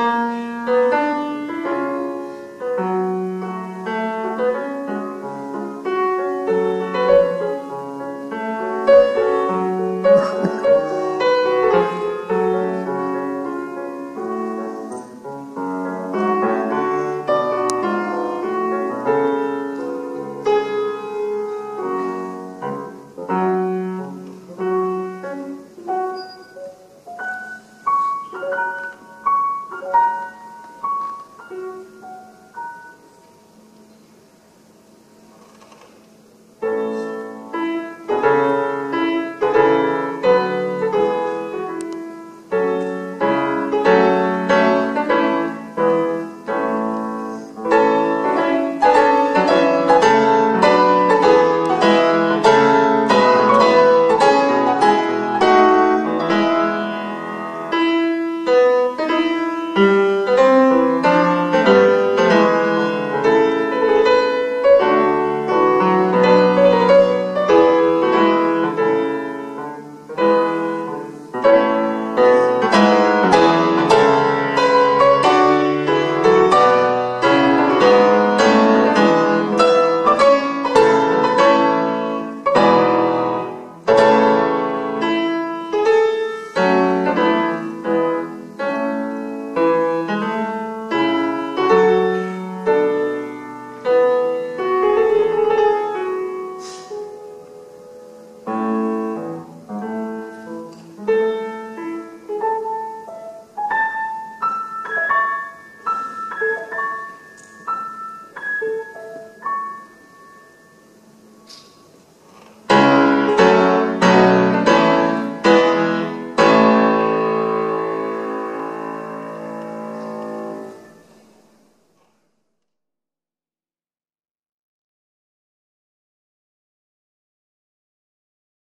Música